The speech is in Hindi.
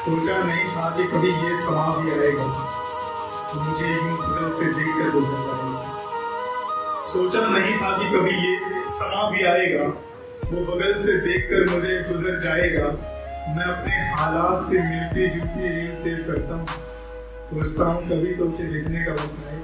सोचा नहीं था कि कभी ये समा भी आएगा तो मुझे यूँ बगल से देख कर गुजर जाएगा। सोचा नहीं था कि कभी ये समा भी आएगा। वो बगल से देख कर मुझे गुजर जाएगा। मैं अपने हालात से मिलती जुलती रील सेव करता हूँ। सोचता हूँ कभी तो उसे भेजने का वक्त आए।